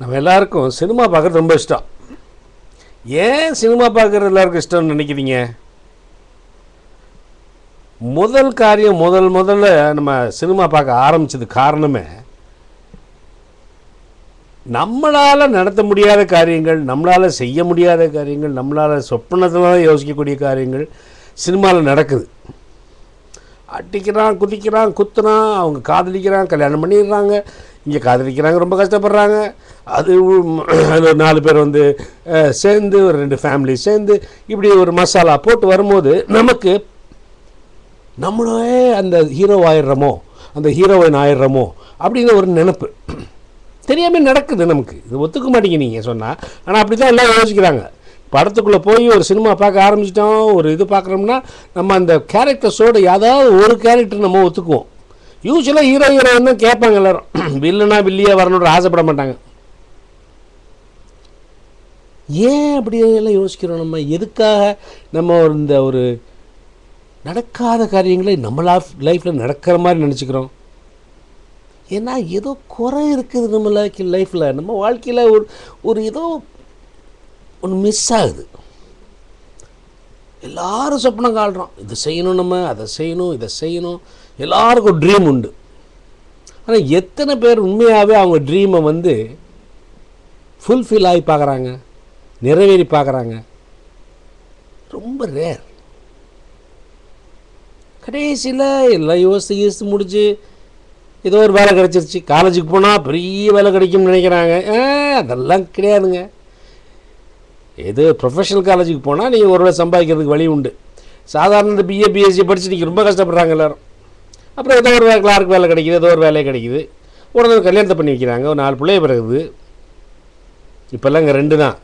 நம்ம எல்லாருக்கும் சினிமா பார்க்குறது ரொம்ப இஷ்டம். ஏன் சினிமா பார்க்குறது எல்லாருக்கும் இஷ்டம்னு நினைக்கிறீங்க? முதல் காரியம் முதல் முதல்ல நம்ம சினிமா பார்க்க ஆரம்பிச்சது காரணமே நம்மளால் நடத்த முடியாத காரியங்கள் நம்மளால் செய்ய முடியாத காரியங்கள் நம்மளால் சொப்பனத்தில் யோசிக்கக்கூடிய காரியங்கள் சினிமாவில் நடக்குது. அடிக்கிறான் குதிக்கிறான் குத்துறான் அவங்க காதலிக்கிறான் கல்யாணம் பண்ணிடுறாங்க. இங்கே காதலிக்கிறாங்க ரொம்ப கஷ்டப்படுறாங்க. அது உ- ஒரு நாலு பேர் வந்து சேர்ந்து ஒரு ரெண்டு ஃபேமிலி சேர்ந்து இப்படி ஒரு மசாலா போட்டு வரும்போது நமக்கு நம்மளே அந்த ஹீரோ ஆயிடுறோமோ அந்த ஹீரோயின் ஆயிடுறோமோ அப்படின்னு ஒரு நினப்பு. தெரியாமல் நடக்குது நமக்கு. இது ஒத்துக்க மாட்டேங்க நீங்கள் சொன்னால் ஆனால் அப்படி தான் எல்லாம் யோசிக்கிறாங்க. படத்துக்குள்ளே போய் ஒரு சினிமா பார்க்க ஆரம்பிச்சிட்டோம் ஒரு இது பார்க்குறோம்னா நம்ம அந்த கேரக்டர்ஸோட ஏதாவது ஒரு கேரக்டர் நம்ம ஒத்துக்குவோம். யூஸ்வலாக ஹீரோ ஹீரோயின் தான் கேட்பாங்க எல்லாரும். வில்லுனா வில்லியே வரணுன்ற ஆசைப்பட மாட்டாங்க. ஏன் அப்படி எல்லாம் யோசிக்கிறோம் நம்ம? எதுக்காக நம்ம இந்த ஒரு நடக்காத காரியங்களை நம்ம லைஃப் லைஃப்பில் நடக்கிற மாதிரி நினச்சிக்கிறோம்? ஏன்னா ஏதோ குறை இருக்குது நம்ம லைஃப் லைஃப்பில் நம்ம வாழ்க்கையில் ஒரு ஒரு ஏதோ ஒன்று மிஸ் ஆகுது. எல்லாரும் சொப்பனம் காடுறோம் இது செய்யணும் நம்ம அதை செய்யணும் இதை செய்யணும். எல்லாருக்கும் ஒரு ட்ரீம் உண்டு. ஆனால் எத்தனை பேர் உண்மையாகவே அவங்க ட்ரீமை வந்து ஃபுல்ஃபில் ஆகி பார்க்குறாங்க நிறைவேறி பார்க்குறாங்க? ரொம்ப ரேர் கடைசியில் எல்லாம் யோசித்து யோசித்து முடிச்சு ஏதோ ஒரு வேலை கிடச்சிருச்சு. காலேஜுக்கு போனால் பெரிய வேலை கிடைக்கும்னு நினைக்கிறாங்க. அதெல்லாம் கிடையாதுங்க. ஏதோ ப்ரொஃபஷனல் காலேஜுக்கு போனால் நீங்கள் ஒரு வேளை சம்பாதிக்கிறதுக்கு வழி உண்டு. சாதாரண இந்த பிஏ பிஎஸ்சி படிச்சு நீங்கள் ரொம்ப கஷ்டப்படுறாங்க எல்லோரும். அப்புறம் ஏதோ ஒரு வேலை கிளார்க் வேலை கிடைக்குது ஏதோ ஒரு வேலை கிடைக்குது. உடனே கல்யாணத்தை பண்ணி வைக்கிறாங்க ஒரு நாலு பிள்ளைய பிறகுது. இப்போல்லாம் இங்கே ரெண்டு தான்.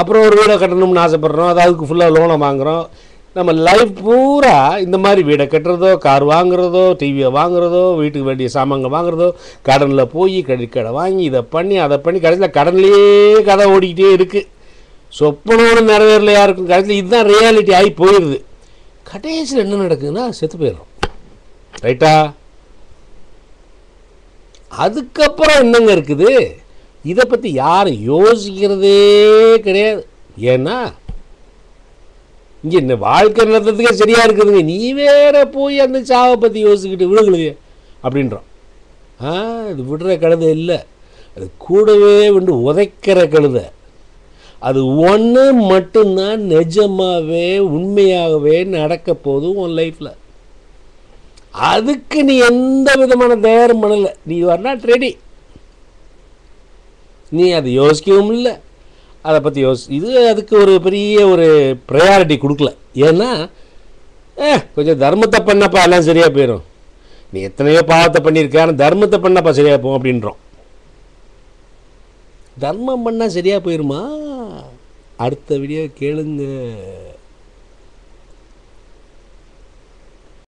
அப்புறம் ஒரு வீடை கட்டணும்னு ஆசைப்பட்றோம் அது அதுக்கு ஃபுல்லாக லோனை வாங்குகிறோம் நம்ம லைஃப் பூரா இந்த மாதிரி வீடை கட்டுறதோ கார் வாங்குறதோ டிவியை வாங்குறதோ வீட்டுக்கு வேண்டிய சாமான்கள் வாங்குறதோ கடனில் போய் கிரெடிட் கடை வாங்கி இதை பண்ணி அதை பண்ணி கடைசியில் கடன்லேயே கதை ஓடிக்கிட்டே இருக்குது சொப்பனோடு நிறைவேறலையா இருக்கும். கடைசியில் இதுதான் ரியாலிட்டி ஆகி போயிடுது கடைசியில் என்ன நடக்குதுன்னா செத்து போயிடும் ரைட்டா? அதுக்கப்புறம் என்னங்க இருக்குது? இதை பற்றி யாரும் யோசிக்கிறதே கிடையாது. ஏன்னா இங்கே இந்த வாழ்க்கை நடத்துறதுக்கே சரியாக இருக்குதுங்க. நீ வேற போய் அந்த சாவை பற்றி யோசிக்கிட்டு விழுகலையே அப்படின்றோம். ஆ இது விடுற கழுதை இல்லை. அது கூடவே வந்து உதைக்கிற கழுதை. அது ஒன்று மட்டும்தான் நிஜமாகவே உண்மையாகவே நடக்க போதும் உன் லைஃப்பில் அதுக்கு நீ எந்த விதமான தயாரும் பண்ணலை. நீ யூஆர் நாட் ரெடி நீ அதை யோசிக்கவும் இல்லை. அதை பற்றி யோசி இது அதுக்கு ஒரு பெரிய ஒரு ப்ரையாரிட்டி கொடுக்கல. ஏன்னா ஏ கொஞ்சம் தர்மத்தை பண்ணப்பா எல்லாம் சரியாக போயிடும் நீ எத்தனையோ பாவத்தை பண்ணியிருக்க ஆனால் தர்மத்தை பண்ணப்பா சரியாக போகும் அப்படின்றோம். தர்மம் பண்ணால் சரியாக போயிருமா? அடுத்த வீடியோ கேளுங்க.